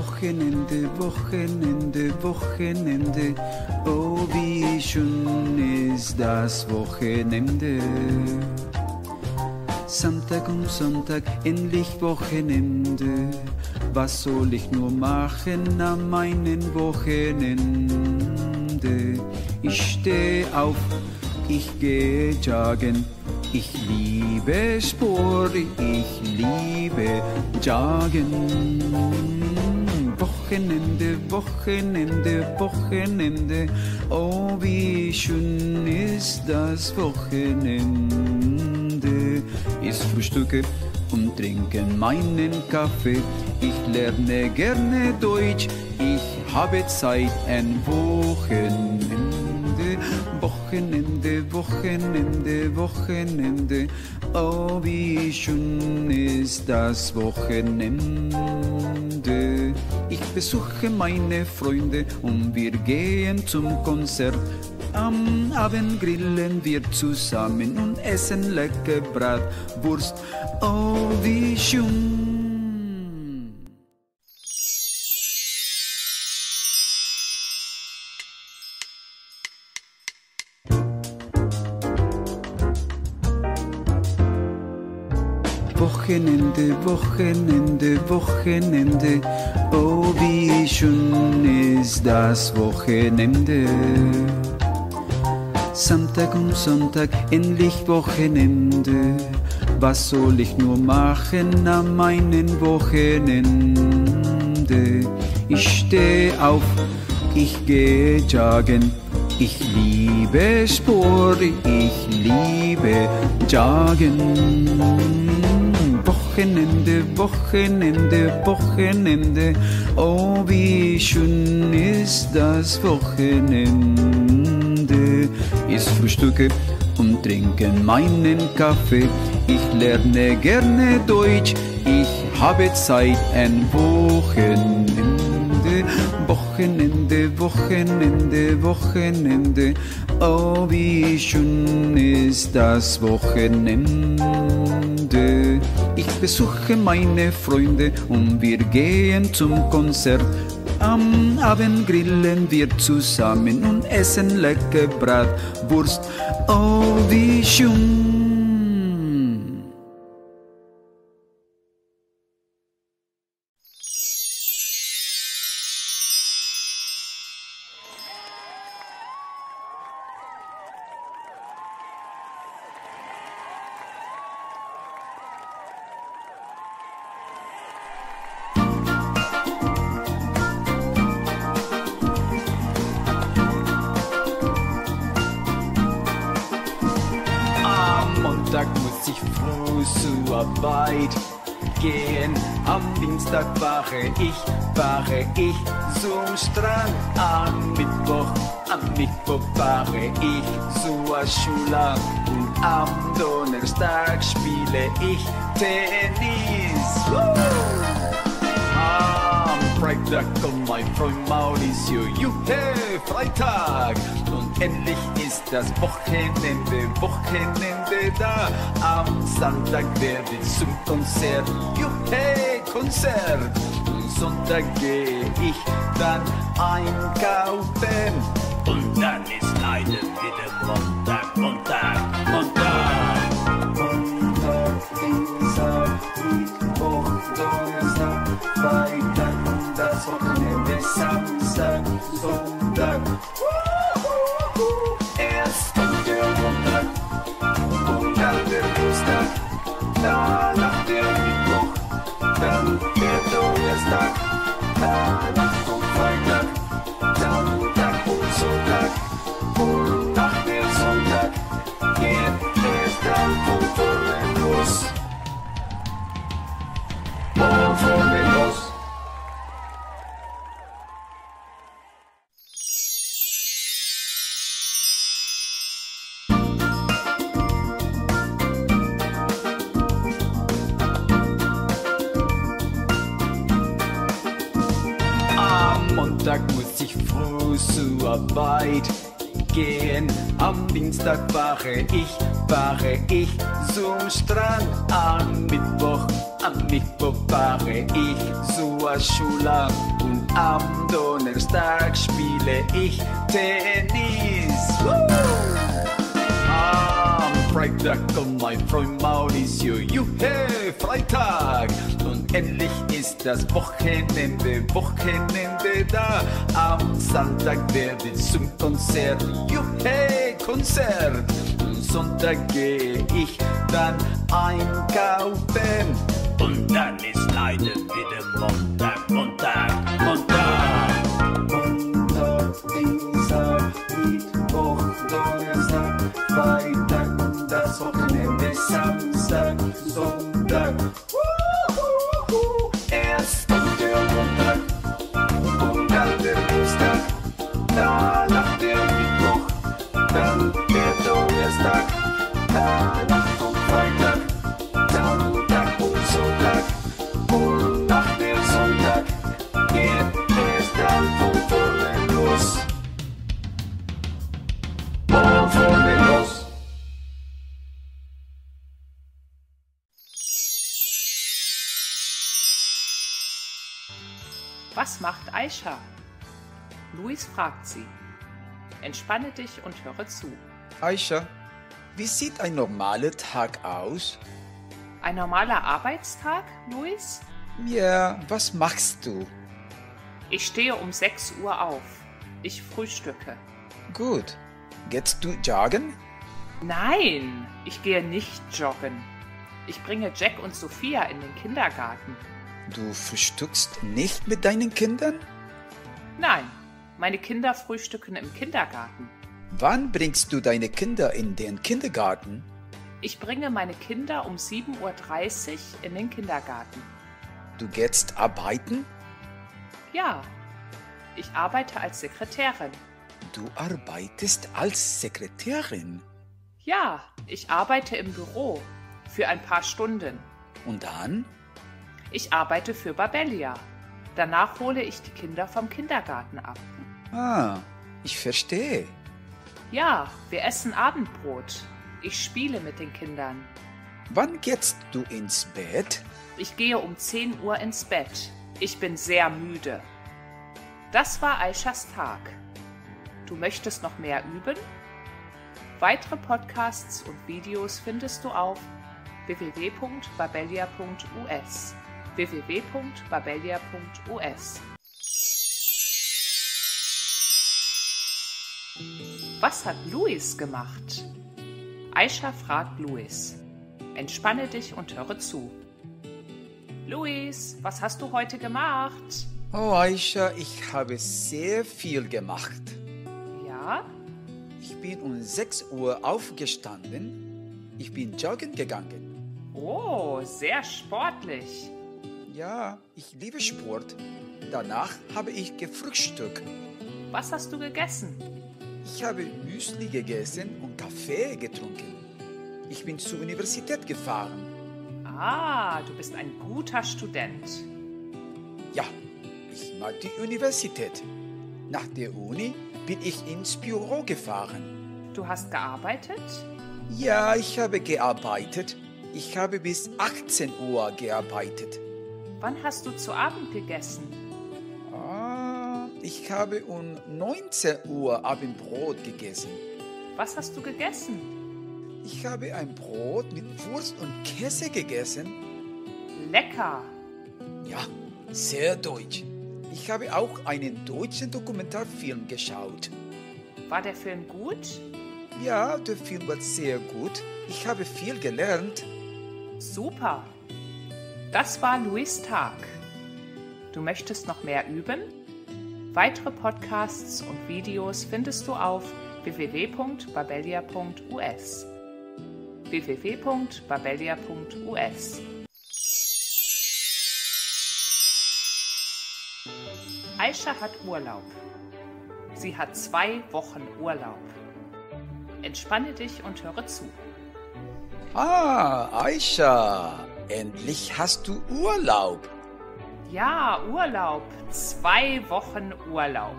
Wochenende, Wochenende, Wochenende. Oh, wie schön ist das Wochenende. Samstag und Sonntag, endlich Wochenende. Was soll ich nur machen an meinem Wochenende? Ich stehe auf, ich gehe joggen. Ich liebe Sport, ich liebe joggen. Wochenende, Wochenende, Wochenende. Oh, wie schön ist das Wochenende. Ich frühstücke und trinke meinen Kaffee. Ich lerne gerne Deutsch. Ich habe Zeit ein Wochenende. Wochenende, Wochenende, Wochenende. Oh, wie schön ist das Wochenende. Ich besuche meine Freunde und wir gehen zum Konzert. Am Abend grillen wir zusammen und essen lecker Bratwurst. Oh, wie schön. Wochenende, Wochenende, Wochenende. Oh, wie schön ist das Wochenende. Samstag und Sonntag, endlich Wochenende. Was soll ich nur machen an meinem Wochenende? Ich stehe auf, ich gehe joggen. Ich liebe Sport, ich liebe Joggen. Wochenende, Wochenende, Wochenende. Oh, wie schön ist das Wochenende. Ich frühstücke und trinke meinen Kaffee. Ich lerne gerne Deutsch. Ich habe Zeit ein Wochenende. Wochenende, Wochenende, Wochenende. Oh, wie schön ist das Wochenende. Ich besuche meine Freunde und wir gehen zum Konzert. Am Abend grillen wir zusammen und essen lecker Bratwurst. Oh, wie schön. Ich früh zur Arbeit gehen. Am Dienstag fahre ich, fahre ich zum Strand. Am Mittwoch, am Mittwoch fahre ich zur Schule. Und am Donnerstag spiele ich Tennis. Am Freitag kommt mein Freund Mauricio, juhe, Freitag. Endlich ist das Wochenende, Wochenende da. Am Sonntag werde ich zum Konzert, juhe, Konzert. Und Sonntag gehe ich dann einkaufen. Und dann ist leider wieder Montag, Montag, Montag. Montag, Dienstag, Mittwoch, Donnerstag, Freitag das Wochenende Samstag, Sonntag. Danach Dienstag fahre ich, fahre ich zum Strand. Am Mittwoch, Am Mittwoch fahre ich zur Schule und am Donnerstag spiele ich Tennis. Am Freitag kommt mein Freund Mauricio, juhe, Freitag. Und endlich ist das Wochenende, Wochenende da. Am Sonntag werde ich zum Konzert, juhe, Konzert. Und Sonntag gehe ich dann einkaufen. Und dann ist leider wieder Montag, Montag. Was macht Aisha? Luis fragt sie. Entspanne dich und höre zu. Aisha, wie sieht ein normaler Tag aus? Ein normaler Arbeitstag, Luis? Ja, was machst du? Ich stehe um 6 Uhr auf. Ich frühstücke. Gut. Gehst du joggen? Nein, ich gehe nicht joggen. Ich bringe Jack und Sophia in den Kindergarten. Du frühstückst nicht mit deinen Kindern? Nein, meine Kinder frühstücken im Kindergarten. Wann bringst du deine Kinder in den Kindergarten? Ich bringe meine Kinder um 7.30 Uhr in den Kindergarten. Du gehst arbeiten? Ja, ich arbeite als Sekretärin. Du arbeitest als Sekretärin. Ja, ich arbeite im Büro für ein paar Stunden. Und dann? Ich arbeite für Babelia. Danach hole ich die Kinder vom Kindergarten ab. Ah, ich verstehe. Ja, wir essen Abendbrot. Ich spiele mit den Kindern. Wann gehst du ins Bett? Ich gehe um 10 Uhr ins Bett. Ich bin sehr müde. Das war Aishas Tag. Du möchtest noch mehr üben? Weitere Podcasts und Videos findest du auf www.babelia.us www.babelia.us Was hat Luis gemacht? Aisha fragt Luis. Entspanne dich und höre zu. Luis, was hast du heute gemacht? Oh, Aisha, ich habe sehr viel gemacht. Ja? Ich bin um 6 Uhr aufgestanden. Ich bin joggen gegangen. Oh, sehr sportlich. Ja, ich liebe Sport. Danach habe ich gefrühstückt. Was hast du gegessen? Ich habe Müsli gegessen und Kaffee getrunken. Ich bin zur Universität gefahren. Ah, du bist ein guter Student. Ja, ich mag die Universität. Nach der Uni bin ich ins Büro gefahren. Du hast gearbeitet? Ja, ich habe gearbeitet. Ich habe bis 18 Uhr gearbeitet. Wann hast du zu Abend gegessen? Ah, ich habe um 19 Uhr Abendbrot gegessen. Was hast du gegessen? Ich habe ein Brot mit Wurst und Käse gegessen. Lecker. Ja, sehr deutsch. Ich habe auch einen deutschen Dokumentarfilm geschaut. War der Film gut? Ja, der Film war sehr gut. Ich habe viel gelernt. Super. Das war Luis Tag. Du möchtest noch mehr üben? Weitere Podcasts und Videos findest du auf www.babelia.us www.babelia.us Aisha hat Urlaub. Sie hat zwei Wochen Urlaub. Entspanne dich und höre zu. Ah, Aisha, endlich hast du Urlaub. Ja, Urlaub. Zwei Wochen Urlaub.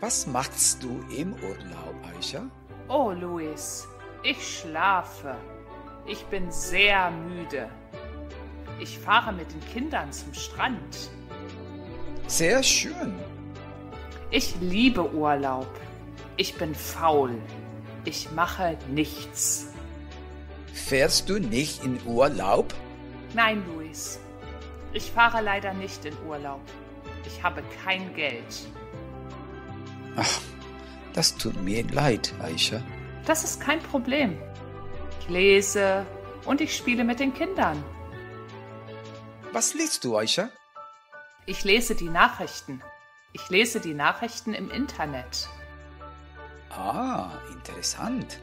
Was machst du im Urlaub, Aisha? Oh, Luis, ich schlafe. Ich bin sehr müde. Ich fahre mit den Kindern zum Strand. Sehr schön. Ich liebe Urlaub. Ich bin faul. Ich mache nichts. Fährst du nicht in Urlaub? Nein, Luis. Ich fahre leider nicht in Urlaub. Ich habe kein Geld. Ach, das tut mir leid, Aisha. Das ist kein Problem. Ich lese und ich spiele mit den Kindern. Was liest du, Aisha? Ich lese die Nachrichten. Ich lese die Nachrichten im Internet. Ah, interessant.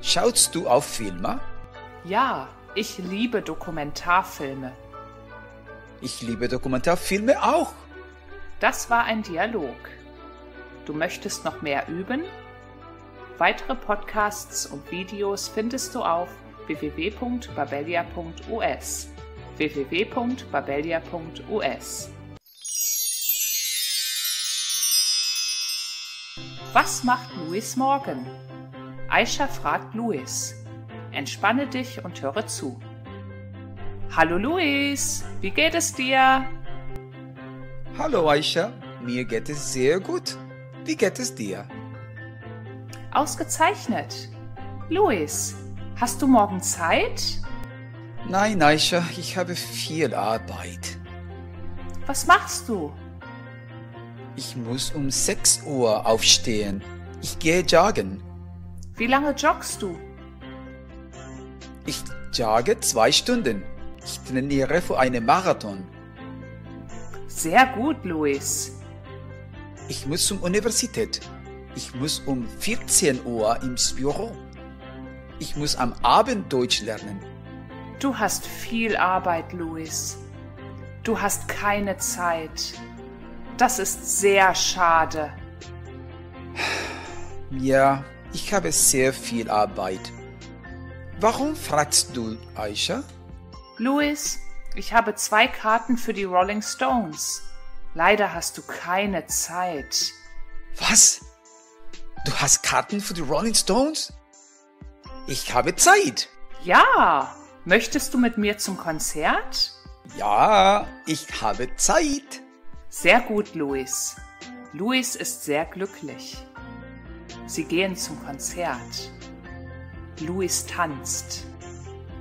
Schaust du auf Filme? Ja, ich liebe Dokumentarfilme. Ich liebe Dokumentarfilme auch. Das war ein Dialog. Du möchtest noch mehr üben? Weitere Podcasts und Videos findest du auf www.babelia.us www.babelia.us Was macht Louis morgen? Aisha fragt Louis. Entspanne dich und höre zu. Hallo Louis, wie geht es dir? Hallo Aisha, mir geht es sehr gut. Wie geht es dir? Ausgezeichnet. Louis, hast du morgen Zeit? Nein, Aisha, ich habe viel Arbeit. Was machst du? Ich muss um 6 Uhr aufstehen. Ich gehe joggen. Wie lange joggst du? Ich jogge zwei Stunden. Ich trainiere für einen Marathon. Sehr gut, Luis. Ich muss zur Universität. Ich muss um 14 Uhr ins Büro. Ich muss am Abend Deutsch lernen. Du hast viel Arbeit, Luis. Du hast keine Zeit. Das ist sehr schade. Ja, ich habe sehr viel Arbeit. Warum fragst du, Aisha? Luis, ich habe zwei Karten für die Rolling Stones. Leider hast du keine Zeit. Was? Du hast Karten für die Rolling Stones? Ich habe Zeit. Ja, möchtest du mit mir zum Konzert? Ja, ich habe Zeit. Sehr gut, Luis. Luis ist sehr glücklich. Sie gehen zum Konzert. Luis tanzt.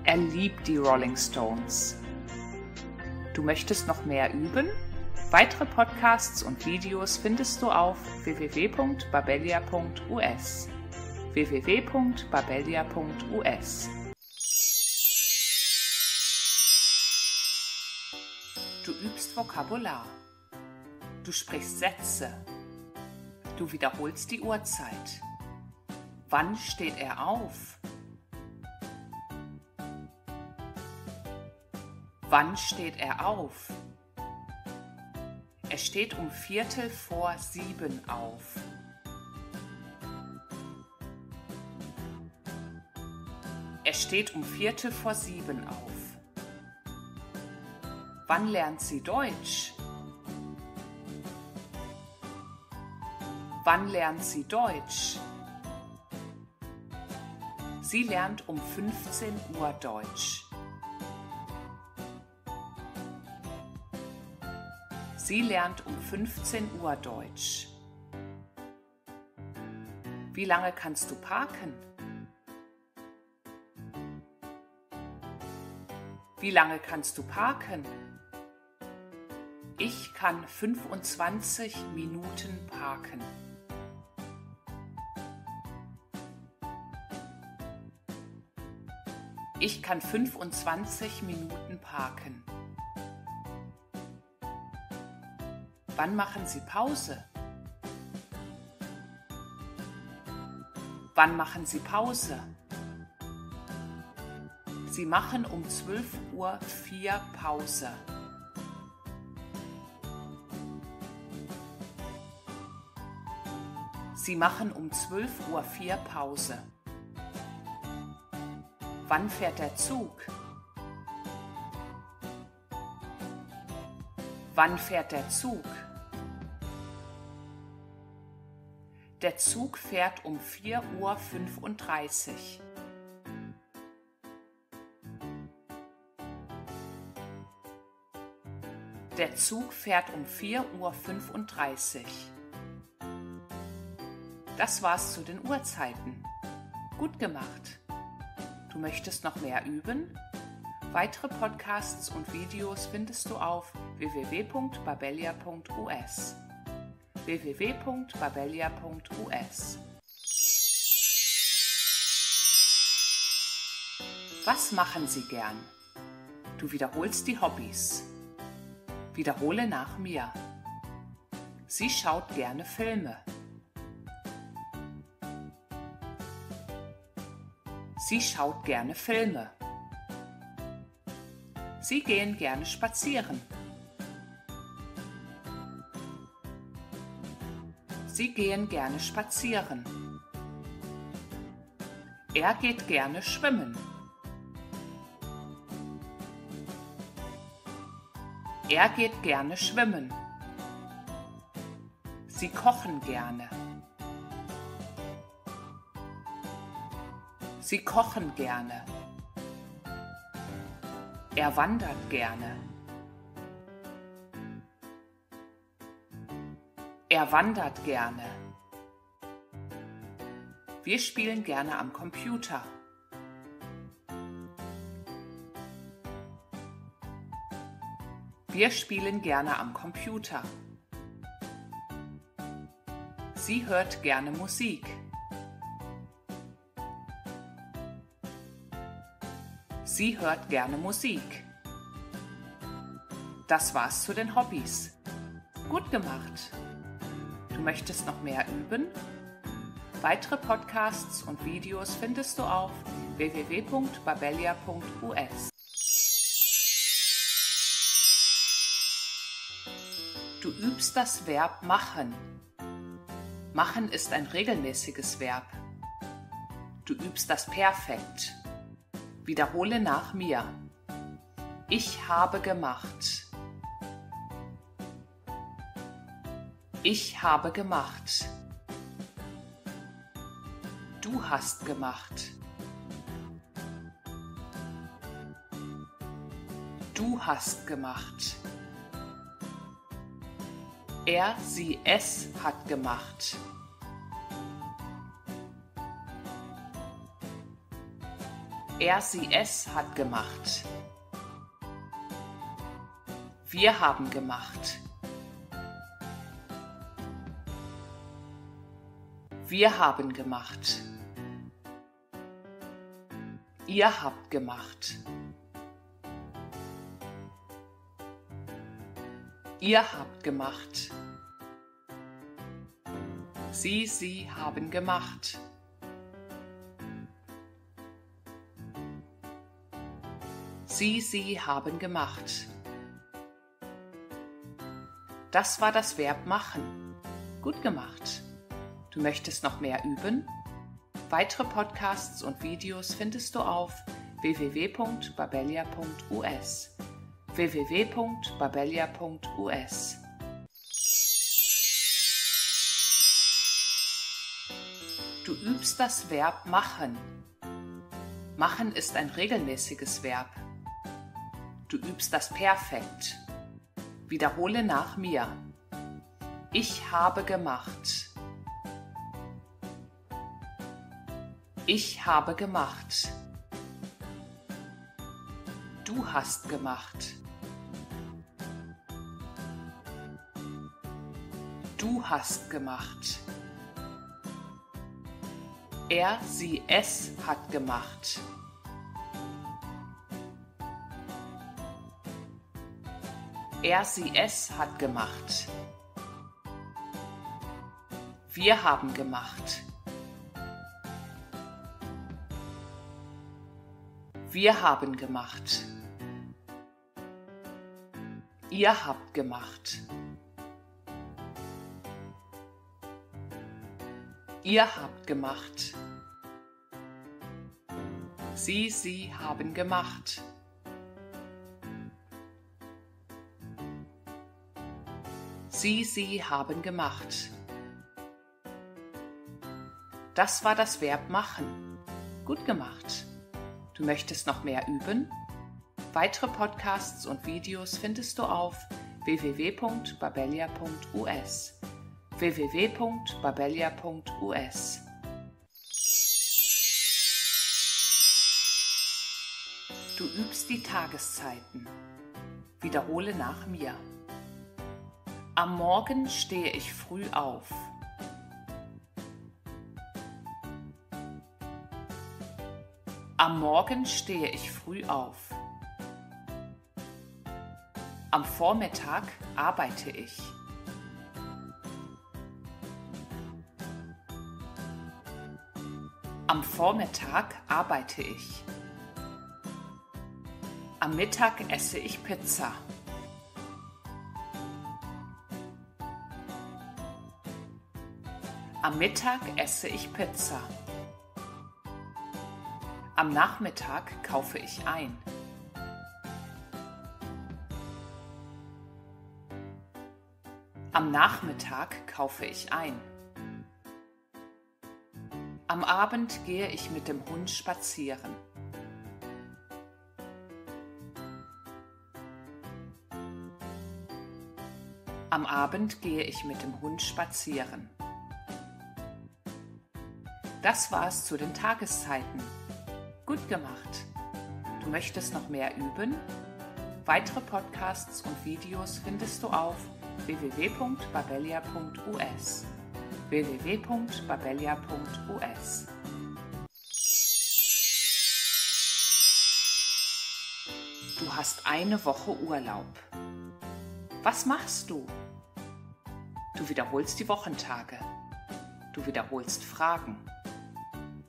Er liebt die Rolling Stones. Du möchtest noch mehr üben? Weitere Podcasts und Videos findest du auf www.babelia.us. www.babelia.us. Du übst Vokabular. Du sprichst Sätze. Du wiederholst die Uhrzeit. Wann steht er auf? Wann steht er auf? Er steht um Viertel vor sieben auf. Er steht um Viertel vor sieben auf. Wann lernt sie Deutsch? Wann lernt sie Deutsch? Sie lernt um 15 Uhr Deutsch. Sie lernt um 15 Uhr Deutsch. Wie lange kannst du parken? Wie lange kannst du parken? Ich kann 25 Minuten parken. Ich kann 25 Minuten parken. Wann machen Sie Pause? Wann machen Sie Pause? Sie machen um 12 Uhr 4 Pause. Sie machen um 12 Uhr 4 Pause. Wann fährt der Zug? Wann fährt der Zug? Der Zug fährt um 4.35 Uhr. Der Zug fährt um 4.35 Uhr. Das war's zu den Uhrzeiten. Gut gemacht. Du möchtest noch mehr üben? Weitere Podcasts und Videos findest du auf www.babelia.us. www.babelia.us. Was machen Sie gern? Du wiederholst die Hobbys. Wiederhole nach mir. Sie schaut gerne Filme. Sie schaut gerne Filme. Sie gehen gerne spazieren. Sie gehen gerne spazieren. Er geht gerne schwimmen. Er geht gerne schwimmen. Sie kochen gerne. Sie kochen gerne. Er wandert gerne. Er wandert gerne. Wir spielen gerne am Computer. Wir spielen gerne am Computer. Sie hört gerne Musik. Sie hört gerne Musik. Das war's zu den Hobbys. Gut gemacht. Du möchtest noch mehr üben? Weitere Podcasts und Videos findest du auf www.babelia.us. Du übst das Verb machen. Machen ist ein regelmäßiges Verb. Du übst das Perfekt. Wiederhole nach mir. Ich habe gemacht. Ich habe gemacht. Du hast gemacht. Du hast gemacht. Er, sie, es hat gemacht. Er, es hat gemacht. Wir haben gemacht. Wir haben gemacht. Ihr habt gemacht. Ihr habt gemacht. Sie, sie haben gemacht. Sie, sie haben gemacht. Das war das Verb machen. Gut gemacht. Du möchtest noch mehr üben? Weitere Podcasts und Videos findest du auf www.babelia.us www.babelia.us. Du übst das Verb machen. Machen ist ein regelmäßiges Verb. Du übst das Perfekt. Wiederhole nach mir. Ich habe gemacht. Ich habe gemacht. Du hast gemacht. Du hast gemacht. Er, sie, es hat gemacht. Es hat gemacht. Wir haben gemacht. Wir haben gemacht. Ihr habt gemacht. Ihr habt gemacht. Sie, sie haben gemacht. Sie, sie haben gemacht. Das war das Verb machen. Gut gemacht. Du möchtest noch mehr üben? Weitere Podcasts und Videos findest du auf www.babelia.us www.babelia.us Du übst die Tageszeiten. Wiederhole nach mir. Am Morgen stehe ich früh auf. Am Morgen stehe ich früh auf. Am Vormittag arbeite ich. Am Vormittag arbeite ich. Am Mittag esse ich Pizza. Am Mittag esse ich Pizza. Am Nachmittag kaufe ich ein. Am Nachmittag kaufe ich ein. Am Abend gehe ich mit dem Hund spazieren. Am Abend gehe ich mit dem Hund spazieren. Das war's zu den Tageszeiten. Gut gemacht. Du möchtest noch mehr üben? Weitere Podcasts und Videos findest du auf www.babelia.us www.babelia.us Du hast eine Woche Urlaub. Was machst du? Du wiederholst die Wochentage. Du wiederholst Fragen.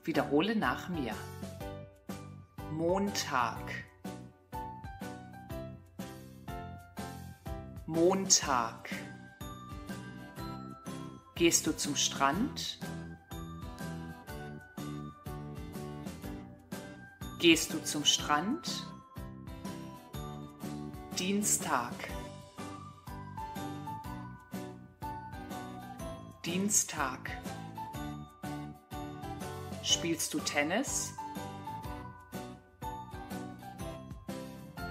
Wiederhole nach mir. Montag. Montag. Gehst du zum Strand? Gehst du zum Strand? Dienstag. Dienstag. Spielst du Tennis?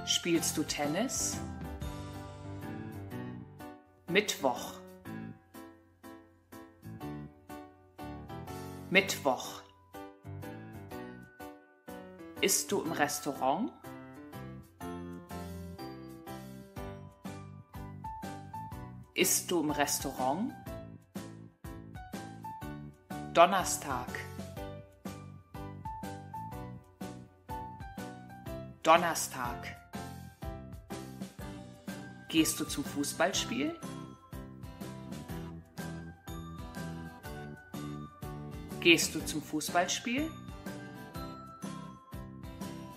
Spielst du Tennis? Mittwoch. Mittwoch. Isst du im Restaurant? Isst du im Restaurant? Donnerstag. Donnerstag. Gehst du zum Fußballspiel? Gehst du zum Fußballspiel?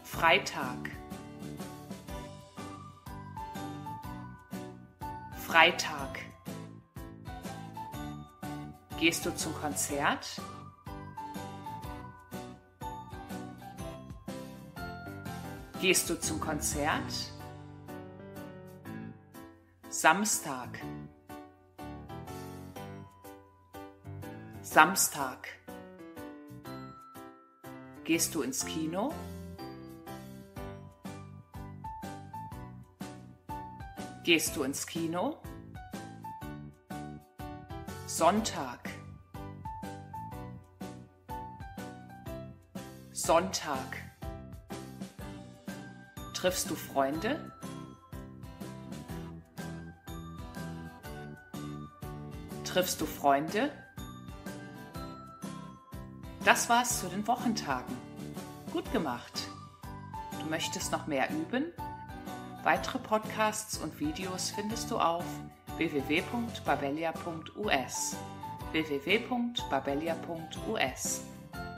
Freitag. Freitag. Gehst du zum Konzert? Gehst du zum Konzert? Samstag. Samstag. Gehst du ins Kino? Gehst du ins Kino? Sonntag. Sonntag. Triffst du Freunde? Triffst du Freunde? Das war's zu den Wochentagen. Gut gemacht. Du möchtest noch mehr üben? Weitere Podcasts und Videos findest du auf www.babelia.us www.babelia.us